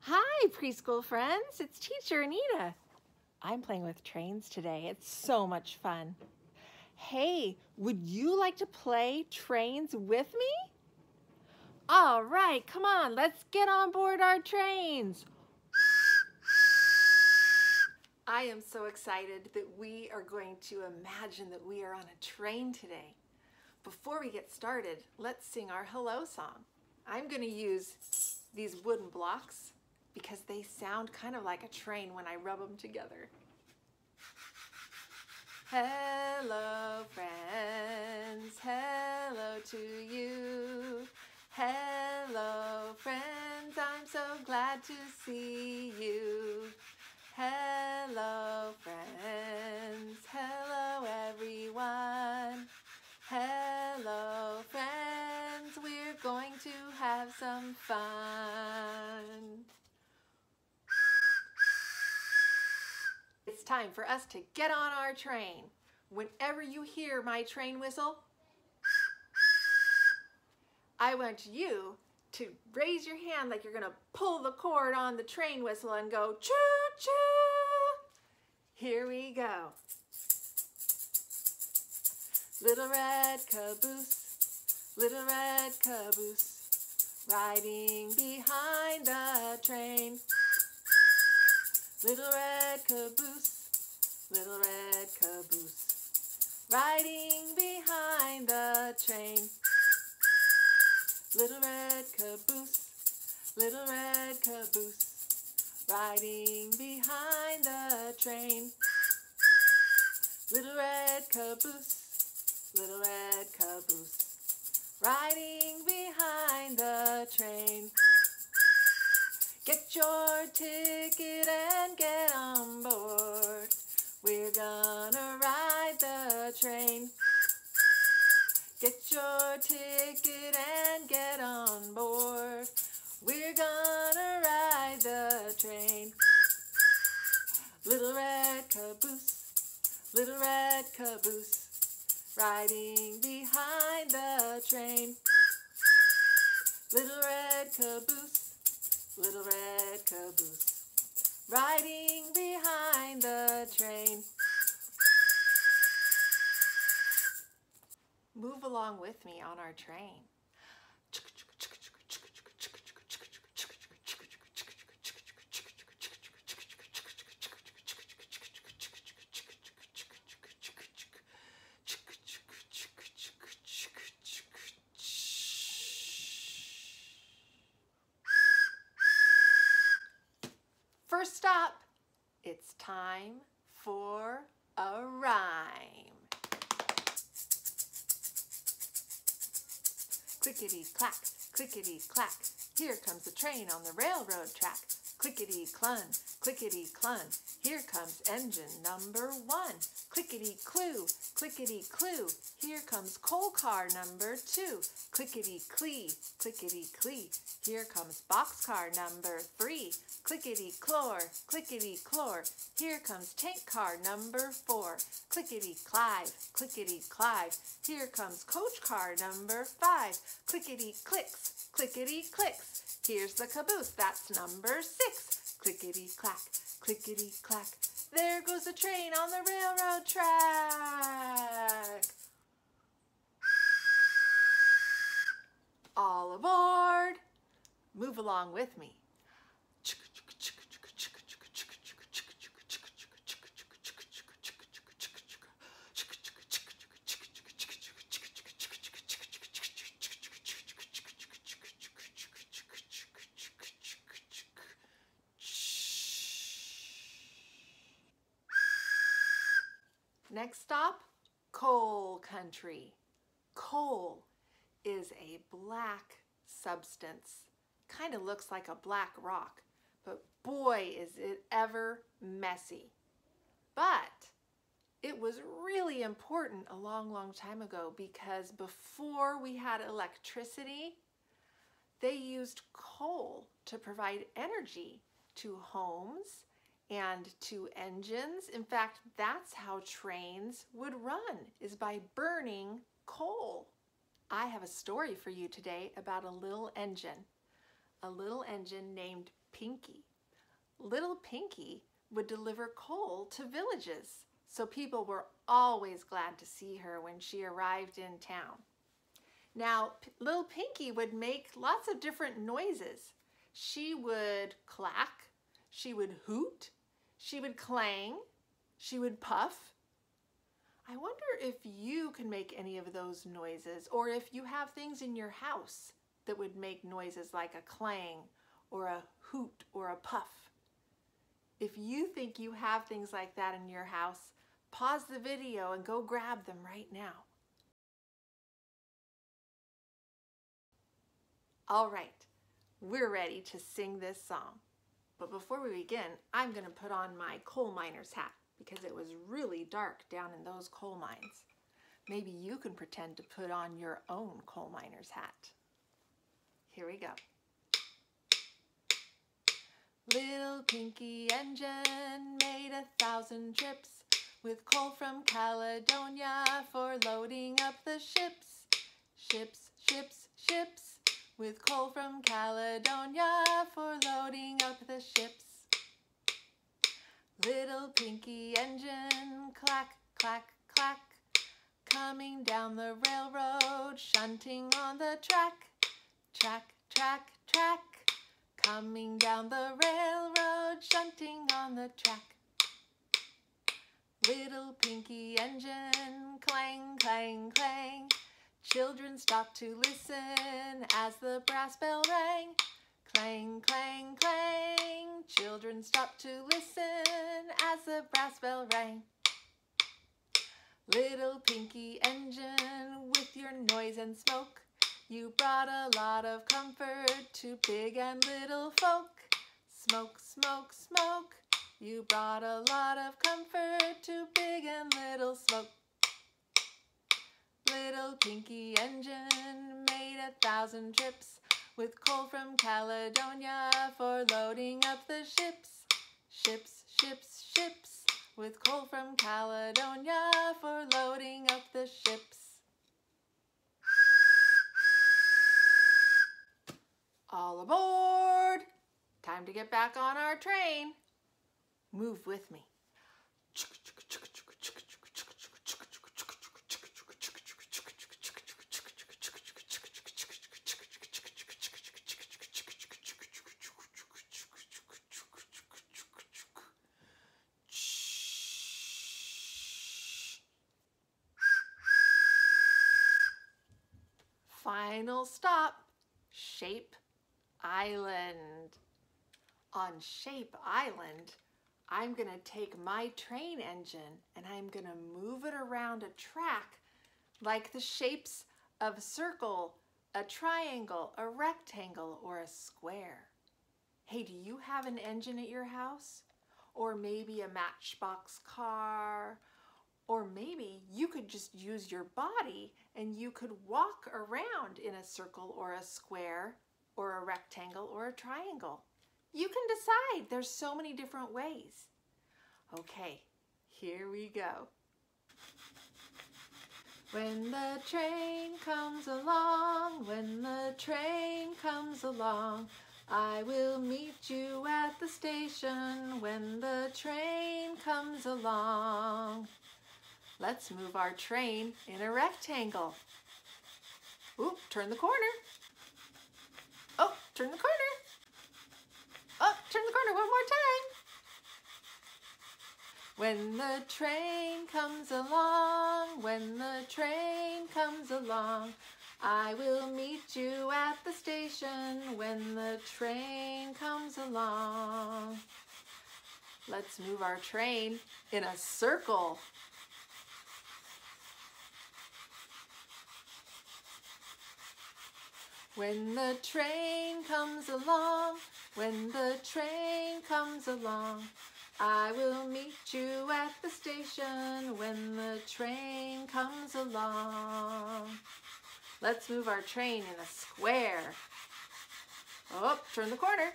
Hi, preschool friends. It's teacher Anita. I'm playing with trains today. It's so much fun. Hey, would you like to play trains with me? All right, come on, let's get on board our trains. I am so excited that we are going to imagine that we are on a train today. Before we get started, let's sing our hello song. I'm going to use these wooden blocks because they sound kind of like a train when I rub them together. Hello, friends. Hello to you. Hello, friends. I'm so glad to see you. Hello, friends. Hello, everyone. Hello, friends. We're going to have some fun. It's time for us to get on our train. Whenever you hear my train whistle, I want you to raise your hand like you're gonna pull the cord on the train whistle and go choo-choo. Here we go. Little red caboose, little red caboose, riding behind the train. Little red caboose, little red caboose, riding behind the train. Little red caboose, little red caboose, riding behind the train. Little red caboose, little red caboose, riding behind the train. Get your ticket caboose, riding behind the train. Little red caboose, little red caboose, riding behind the train. Move along with me on our train. First stop, it's time for a rhyme. Clickety clack, clickety clack, here comes the train on the railroad track. Clickety clun, clickety clun, here comes engine number one. Clickety clue, clickety clue, here comes coal car number two. Clickety clee, clickety clee, here comes boxcar number three. Clickety clor, clickety clor, here comes tank car number four. Clickety clive, clickety clive, here comes coach car number five. Clickety clicks, clickety clicks, here's the caboose, that's number six. Clickety clack, clickety clack, there goes the train on the railroad track. All aboard! Move along with me. Next stop, coal country. Coal is a black substance. Kind of looks like a black rock, but boy is it ever messy. But it was really important a long, long time ago because before we had electricity, they used coal to provide energy to homes and two engines. In fact, that's how trains would run, is by burning coal. I have a story for you today about a little engine, a little engine named Pinky. Little Pinky would deliver coal to villages, so people were always glad to see her when she arrived in town. Now, little Pinky would make lots of different noises. She would clack, she would hoot, she would clang, she would puff. I wonder if you can make any of those noises or if you have things in your house that would make noises like a clang or a hoot or a puff. If you think you have things like that in your house, pause the video and go grab them right now. All right, we're ready to sing this song. But before we begin, I'm going to put on my coal miner's hat because it was really dark down in those coal mines. Maybe you can pretend to put on your own coal miner's hat. Here we go. Little Pinky engine made a thousand trips with coal from Caledonia for loading up the ships. Ships, ships, ships with coal from Caledonia for loading up the ships. Little Pinky engine, clack, clack, clack, coming down the railroad, shunting on the track, track, track, track. Coming down the railroad, shunting on the track. Little pinky engine, clang, clang, clang. Children stopped to listen as the brass bell rang. Clang, clang, clang. Children stopped to listen as the brass bell rang. Little pinky engine with your noise and smoke. You brought a lot of comfort to big and little folk. Smoke, smoke, smoke. You brought a lot of comfort to big and little smoke. Little pinky engine made a thousand trips with coal from Caledonia for loading up the ships. Ships, ships, ships with coal from Caledonia for loading up the ships. All aboard! Time to get back on our train. Move with me. Final stop, Shape Island. On Shape Island, I'm gonna take my train engine and I'm gonna move it around a track like the shapes of a circle, a triangle, a rectangle, or a square. Hey, do you have an engine at your house? Or maybe a matchbox car? Or maybe you could just use your body and you could walk around in a circle or a square or a rectangle or a triangle. You can decide. There's so many different ways. Okay, here we go. When the train comes along, when the train comes along, I will meet you at the station when the train comes along. Let's move our train in a rectangle. Oop, turn the corner. Oh, turn the corner. Oh, turn the corner one more time. When the train comes along, when the train comes along, I will meet you at the station when the train comes along. Let's move our train in a circle. When the train comes along, when the train comes along, I will meet you at the station when the train comes along. Let's move our train in a square. Oh, turn the corner.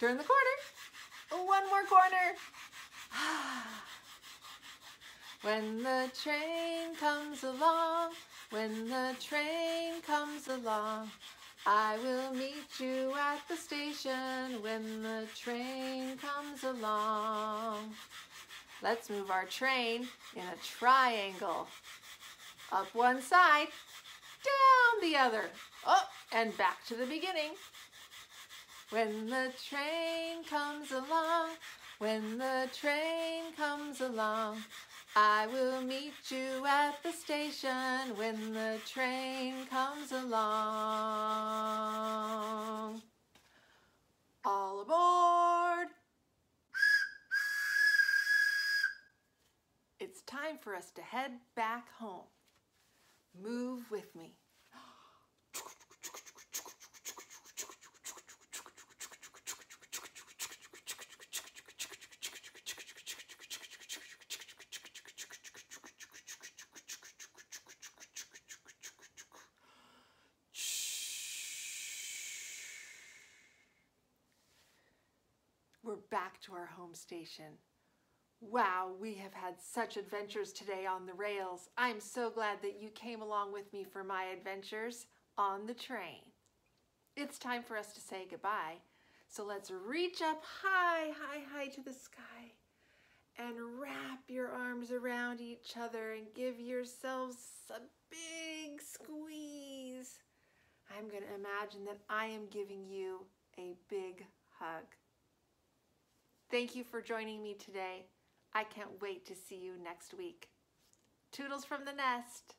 Turn the corner. One more corner. When the train comes along, when the train comes along, I will meet you at the station when the train comes along. Let's move our train in a triangle. Up one side, down the other. Oh, and back to the beginning. When the train comes along, when the train comes along, I will meet you at the station when the train comes along. All aboard! It's time for us to head back home. Move with me. We're back to our home station. Wow, we have had such adventures today on the rails. I'm so glad that you came along with me for my adventures on the train. It's time for us to say goodbye. So let's reach up high, high, high to the sky and wrap your arms around each other and give yourselves a big squeeze. I'm going to imagine that I am giving you a big hug. Thank you for joining me today. I can't wait to see you next week. Toodles from the nest.